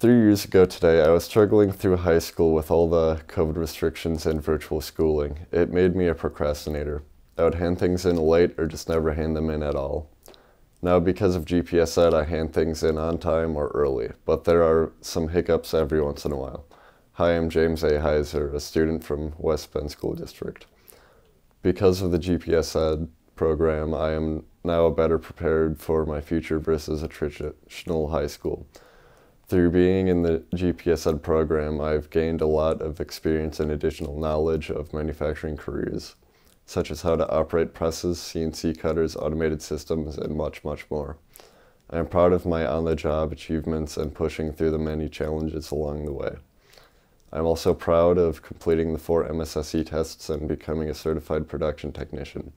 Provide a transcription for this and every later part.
Three years ago today, I was struggling through high school with all the COVID restrictions and virtual schooling. It made me a procrastinator. I would hand things in late or just never hand them in at all. Now, because of GPS I hand things in on time or early, but there are some hiccups every once in a while. Hi, I'm James A. Heiser, a student from West Bend School District. Because of the GPS Ed program, I am now better prepared for my future versus a traditional high school. Through being in the GPS Ed program, I've gained a lot of experience and additional knowledge of manufacturing careers, such as how to operate presses, CNC cutters, automated systems, and much, much more. I am proud of my on-the-job achievements and pushing through the many challenges along the way. I'm also proud of completing the four MSSC tests and becoming a certified production technician.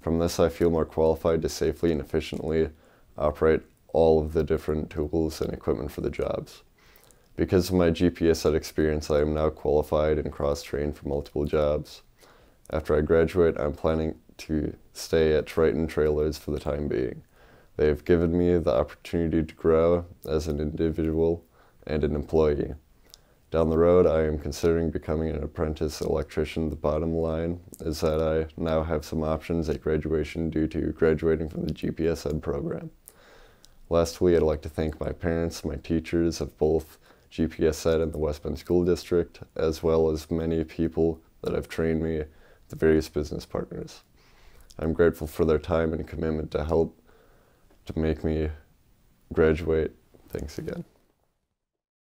From this, I feel more qualified to safely and efficiently operate all of the different tools and equipment for the jobs. Because of my GPS Ed experience, I am now qualified and cross-trained for multiple jobs. After I graduate, I'm planning to stay at Triton Trailers for the time being. They have given me the opportunity to grow as an individual and an employee. Down the road, I am considering becoming an apprentice electrician. The bottom line is that I now have some options at graduation due to graduating from the GPS Ed program. Lastly, I'd like to thank my parents, my teachers of both GPS Ed and the West Bend School District, as well as many people that have trained me, the various business partners. I'm grateful for their time and commitment to help to make me graduate. Thanks again.